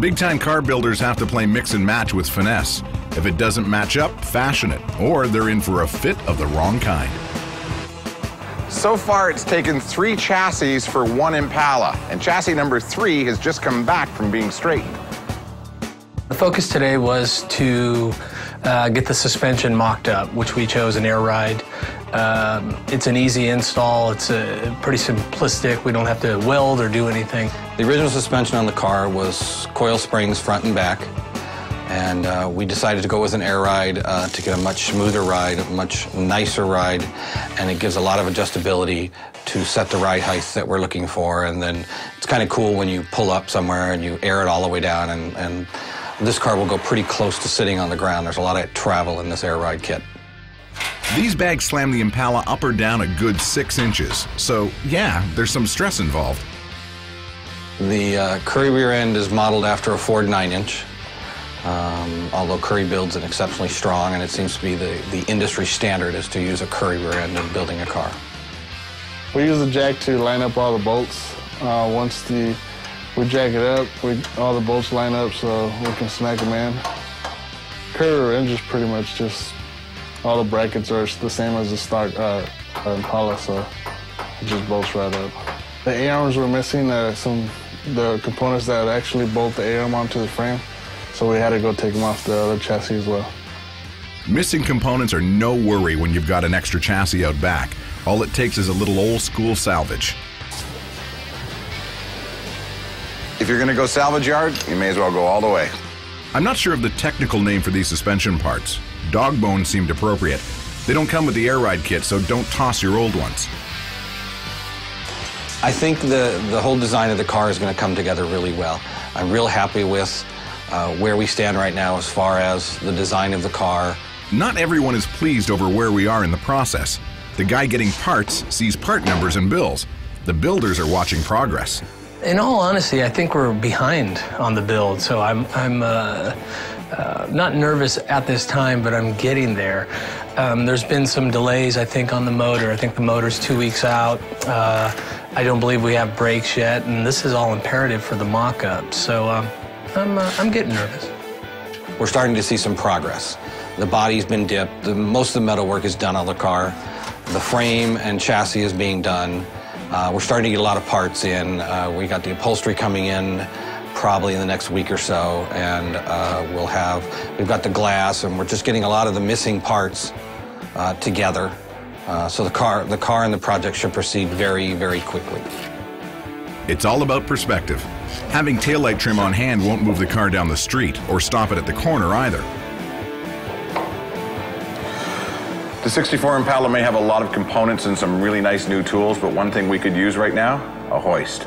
Big time car builders have to play mix and match with finesse. If it doesn't match up, fashion it, or they're in for a fit of the wrong kind. So far, it's taken three chassis for one Impala, and chassis number three has just come back from being straightened. The focus today was to uh, get the suspension mocked up, which we chose an air ride. Um, it's an easy install. It's a, pretty simplistic. We don't have to weld or do anything. The original suspension on the car was coil springs front and back. And uh, we decided to go with an air ride uh, to get a much smoother ride, a much nicer ride, and it gives a lot of adjustability to set the ride height that we're looking for. And then it's kind of cool when you pull up somewhere and you air it all the way down, and, and this car will go pretty close to sitting on the ground. There's a lot of travel in this air ride kit. These bags slam the Impala up or down a good six inches, so yeah, there's some stress involved. The uh, Currie rear end is modeled after a Ford 9 inch. Um, although Currie builds an exceptionally strong, and it seems to be the, the industry standard is to use a Currie rear end in building a car. We use the jack to line up all the bolts. Uh, once the we jack it up, we all the bolts line up so we can smack them in. Rear is pretty much just all the brackets are the same as the stock uh, Impala, so it just bolts right up. The A-arms were missing, uh, some the components that actually bolt the A-arm onto the frame. So we had to go take them off the other chassis as well. Missing components are no worry when you've got an extra chassis out back. All it takes is a little old school salvage. If you're going to go salvage yard, you may as well go all the way. I'm not sure of the technical name for these suspension parts. Dog bones seemed appropriate. They don't come with the air ride kit, so don't toss your old ones. I think the, the whole design of the car is going to come together really well. I'm real happy with uh, where we stand right now as far as the design of the car. Not everyone is pleased over where we are in the process. The guy getting parts sees part numbers and bills. The builders are watching progress. In all honesty, I think we're behind on the build, so I'm, I'm uh, uh, not nervous at this time, but I'm getting there. Um, there's been some delays, I think, on the motor. I think the motor's two weeks out. Uh, I don't believe we have brakes yet, and this is all imperative for the mock-up. So um, I'm, uh, I'm getting nervous. We're starting to see some progress. The body's been dipped. The, most of the metal work is done on the car. The frame and chassis is being done. Uh, we're starting to get a lot of parts in. Uh, we got the upholstery coming in probably in the next week or so, and uh, we'll have, we've got the glass, and we're just getting a lot of the missing parts uh, together. Uh, so the car, the car and the project should proceed very, very quickly. It's all about perspective. Having taillight trim on hand won't move the car down the street or stop it at the corner either. The 64 Impala may have a lot of components and some really nice new tools, but one thing we could use right now, a hoist.